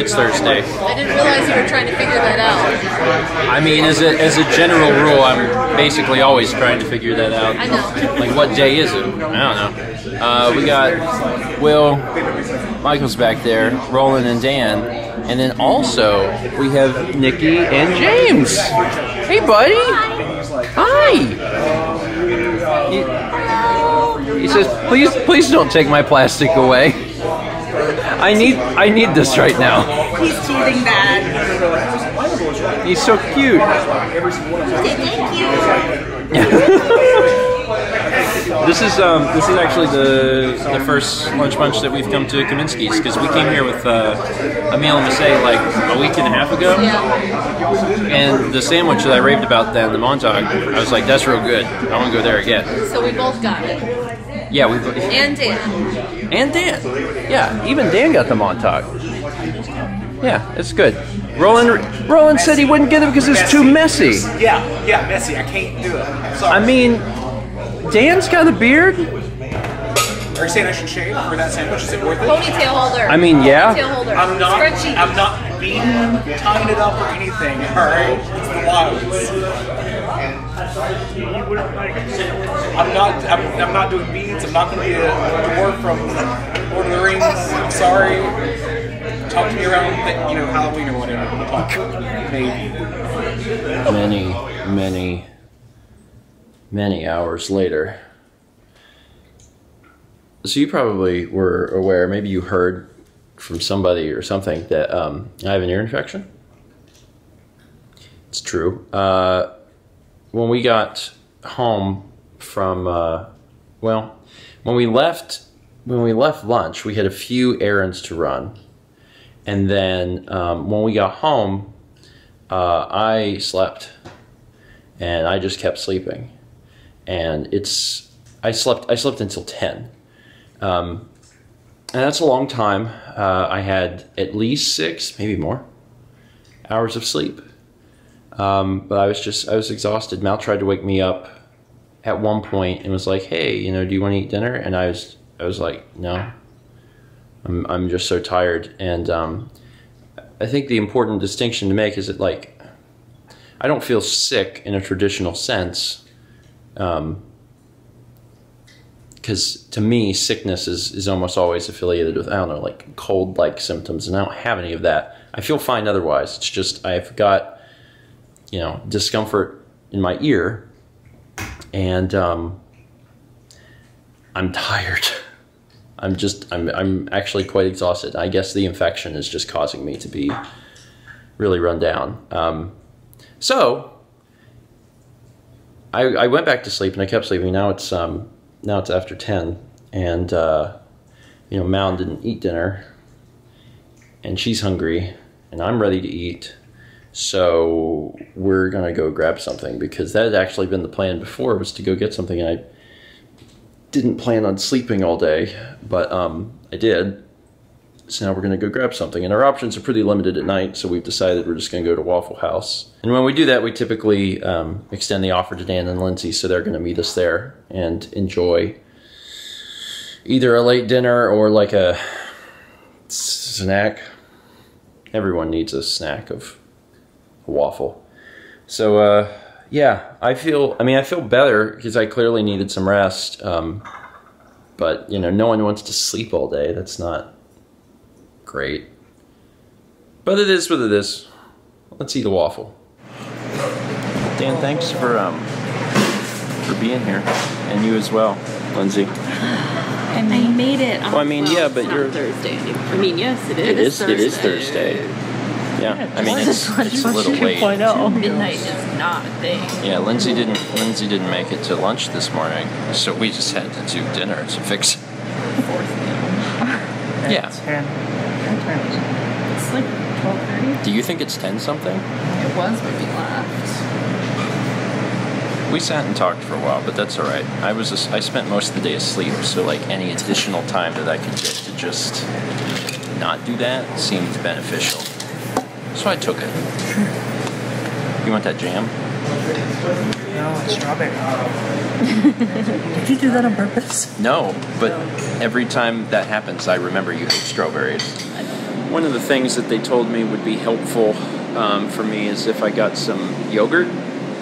It's Thursday. I didn't realize you were trying to figure that out. I mean, as a, as a general rule, I'm basically always trying to figure that out. I know. Like, what day is it? I don't know. Uh, we got Will, Michael's back there, Roland and Dan, and then also we have Nikki and James. Hey, buddy. Hi. He, he says, "Please, please don't take my plastic away. I need, I need this right now." He's teething bad. He's so cute. This is um, this is actually the the first lunch bunch that we've come to Kaminsky's because we came here with uh, Emil and Massey like a week and a half ago, and the sandwich that I raved about then, the Montauk, I was like, that's real good. I want to go there again. So we both got it. Yeah, we And Dan. and Dan. Yeah, even Dan got the Montauk. Yeah, it's good. Roland Roland said he wouldn't get it because it's too messy. Yeah, yeah, messy. I can't do it. I'm sorry. I mean, Dan's got a beard. Are you saying I should shave for that sandwich? Is it worth it? Ponytail holder. I mean, yeah. Ponytail holder. I'm not. Spreadsheet. I'm not beating, tying it up or anything. All right, it's the wilds. I'm not. I'm, I'm not doing beads. I'm not going to be a dwarf from Lord of the Rings. I'm sorry. Talk to me around, you know, Halloween or whatever. Maybe. many, many, many hours later. So you probably were aware, maybe you heard from somebody or something that um, I have an ear infection. It's true. Uh, when we got home from, uh, well, when we left, when we left lunch, we had a few errands to run, and then um, when we got home, uh, I slept and I just kept sleeping. And it's I slept I slept until ten, um, and that's a long time. Uh, I had at least six, maybe more, hours of sleep. Um, but I was just I was exhausted. Mal tried to wake me up at one point and was like, "Hey, you know, do you want to eat dinner?" And I was I was like, "No." I'm I'm just so tired, and um, I think the important distinction to make is that like I don't feel sick in a traditional sense, because to me sickness is is almost always affiliated with I don't know like cold like symptoms, and I don't have any of that. I feel fine otherwise. It's just I've got you know discomfort in my ear, and um, I'm tired. I'm just I'm I'm actually quite exhausted. I guess the infection is just causing me to be really run down. Um, so I I went back to sleep and I kept sleeping. Now it's um now it's after ten and uh, you know Mal didn't eat dinner and she's hungry and I'm ready to eat. So we're gonna go grab something because that had actually been the plan before was to go get something I didn't plan on sleeping all day, but um, I did. So now we're going to go grab something. And our options are pretty limited at night, so we've decided we're just going to go to Waffle House. And when we do that, we typically um, extend the offer to Dan and Lindsay, so they're going to meet us there and enjoy either a late dinner or like a snack. Everyone needs a snack of waffle. So, uh, yeah, I feel. I mean, I feel better because I clearly needed some rest. Um, but you know, no one wants to sleep all day. That's not great. But it is what it is. Let's eat a waffle. Dan, thanks for um for being here, and you as well, Lindsay. And I made it. On Well, I mean, yeah, but It's you're. Thursday. I mean, yes, it is. It is. It is Thursday. Yeah, I mean it's, it's a little late. Oh. Midnight is not a thing. Yeah, Lindsay didn't. Lindsay didn't make it to lunch this morning, so we just had to do dinner to fix. it. Yeah. It's like twelve thirty. Do you think it's ten something? It was when we left. We sat and talked for a while, but that's all right. I was as- I spent most of the day asleep, so like any additional time that I could get to just not do that seemed beneficial. So I took it. You want that jam? No, it's strawberry. Did you do that on purpose? No, but every time that happens, I remember you hate strawberries. one of the things that they told me would be helpful um, for me is if I got some yogurt.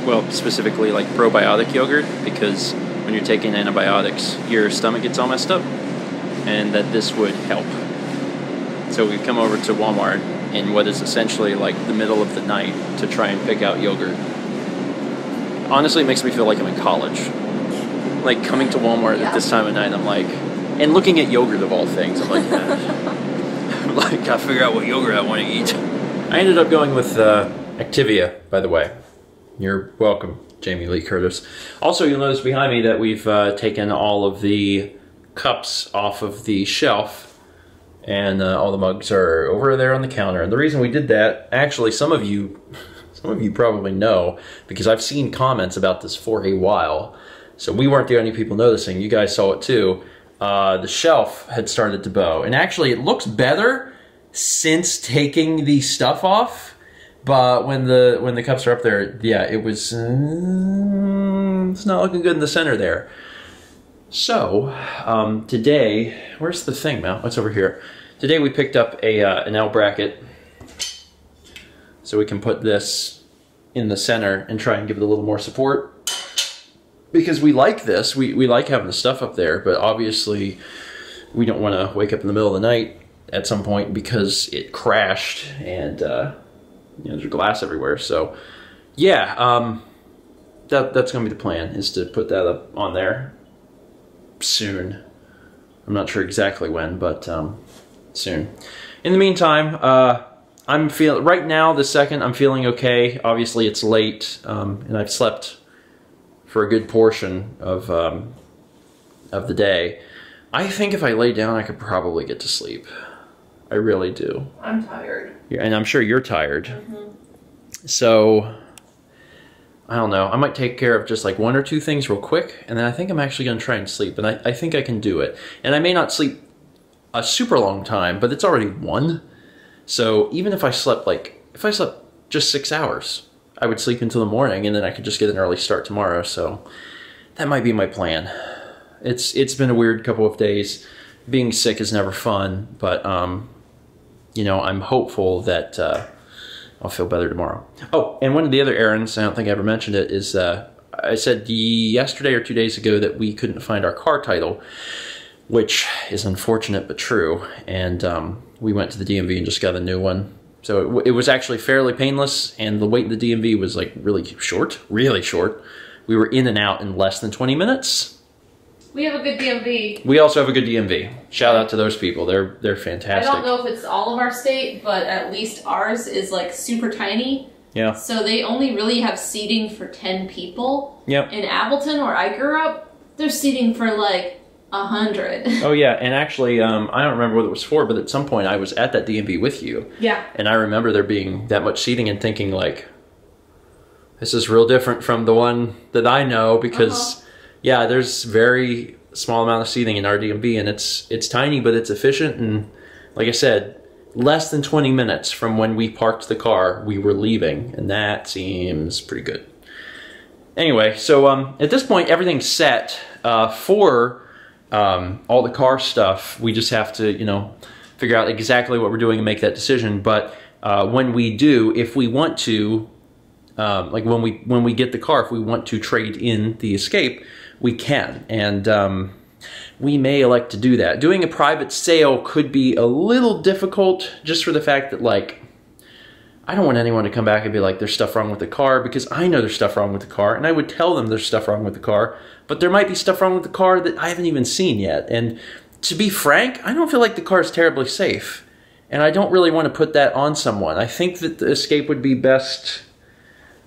Well, specifically like probiotic yogurt, because when you're taking antibiotics, your stomach gets all messed up, and that this would help. So we've come over to Walmart in what is essentially like the middle of the night to try and pick out yogurt. Honestly, it makes me feel like I'm in college. Like coming to Walmart at this time of night, I'm like, and looking at yogurt of all things, I'm like, I'm like, gotta figure out what yogurt I want to eat. I ended up going with uh, Activia, by the way. You're welcome, Jamie Lee Curtis. Also, you'll notice behind me that we've uh, taken all of the cups off of the shelf and uh, all the mugs are over there on the counter. And the reason we did that, actually, some of you, some of you probably know because I've seen comments about this for a while. So we weren't the only people noticing. You guys saw it too. Uh, the shelf had started to bow, and actually, it looks better since taking the stuff off. But when the when the cups are up there, yeah, it was uh, it's not looking good in the center there. So um, today, where's the thing, Mal? What's over here? Today we picked up a uh, an L bracket, so we can put this in the center and try and give it a little more support. Because we like this, we we like having the stuff up there, but obviously we don't want to wake up in the middle of the night at some point because it crashed and uh, you know there's glass everywhere. So yeah, um, that that's gonna be the plan is to put that up on there soon. I'm not sure exactly when, but um, soon. In the meantime, uh, I'm feeling right now. The second I'm feeling okay. Obviously, it's late, um, and I've slept for a good portion of um, of the day. I think if I lay down, I could probably get to sleep. I really do. I'm tired. Yeah, and I'm sure you're tired. So, I don't know. I might take care of just like one or two things real quick, and then I think I'm actually going to try and sleep. And I, I think I can do it. And I may not sleep a super long time, but it's already one. So, even if I slept like, if I slept just six hours, I would sleep until the morning, and then I could just get an early start tomorrow. So, that might be my plan. It's It's been a weird couple of days. Being sick is never fun, but um, you know, I'm hopeful that uh, I'll feel better tomorrow. Oh, and one of the other errands, I don't think I ever mentioned it, is uh, I said yesterday or two days ago that we couldn't find our car title, which is unfortunate but true. And um, we went to the DMV and just got a new one. So it, it was actually fairly painless, and the wait in the DMV was like really short, really short. We were in and out in less than 20 minutes. We have a good DMV. We also have a good DMV. Shout out to those people. They're they're fantastic. I don't know if it's all of our state, but at least ours is like super tiny. Yeah. So they only really have seating for 10 people. Yep. In Appleton, where I grew up, there's seating for like a hundred. Oh yeah, and actually, um, I don't remember what it was for, but at some point I was at that DMV with you, Yeah. and I remember there being that much seating and thinking like, this is real different from the one that I know because, yeah, there's very small amount of seating in our DMV, and it's it's tiny but it's efficient, and like I said, less than 20 minutes from when we parked the car, we were leaving, and that seems pretty good. Anyway, so um, at this point, everything's set uh, for um, all the car stuff. We just have to, you know, figure out exactly what we're doing and make that decision. But uh, when we do, if we want to, um, like when we when we get the car, if we want to trade in the Escape, we can, and um, we may elect to do that. Doing a private sale could be a little difficult, just for the fact that like. I don't want anyone to come back and be like, there's stuff wrong with the car because I know there's stuff wrong with the car and I would tell them there's stuff wrong with the car, but there might be stuff wrong with the car that I haven't even seen yet. And to be frank, I don't feel like the car is terribly safe. And I don't really want to put that on someone. I think that the Escape would be best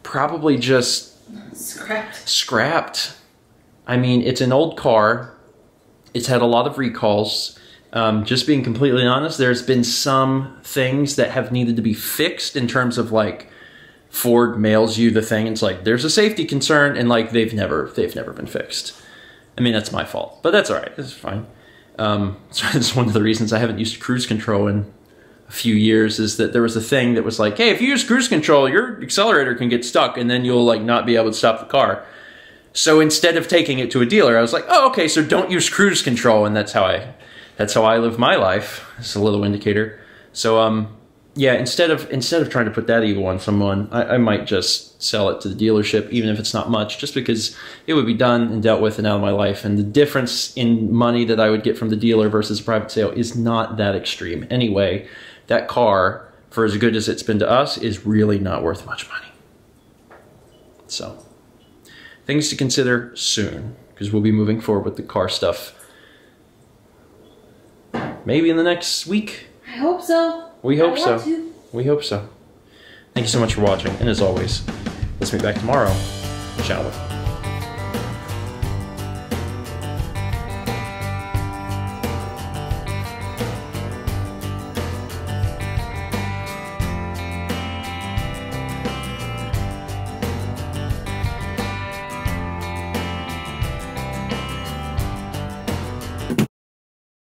probably just Scrapped. scrapped. I mean, it's an old car. It's had a lot of recalls. Um, just being completely honest, there's been some things that have needed to be fixed in terms of like Ford mails you the thing. It's like there's a safety concern, and like they've never they've never been fixed. I mean, that's my fault, but that's all right. It's fine. Um, so it's one of the reasons I haven't used cruise control in a few years is that there was a thing that was like, hey, if you use cruise control, your accelerator can get stuck, and then you'll like not be able to stop the car. So instead of taking it to a dealer, I was like, oh, okay, so don't use cruise control, and that's how I that's how I live my life. It's a little indicator. So um, yeah, instead of instead of trying to put that evil on someone, I, I might just sell it to the dealership, even if it's not much, just because it would be done and dealt with and out of my life. And the difference in money that I would get from the dealer versus a private sale is not that extreme. Anyway, that car, for as good as it's been to us, is really not worth much money. So, things to consider soon, because we'll be moving forward with the car stuff. Maybe in the next week. I hope so. We hope so. to. We hope so. Thank you so much for watching, and as always, let's meet back tomorrow, shall we?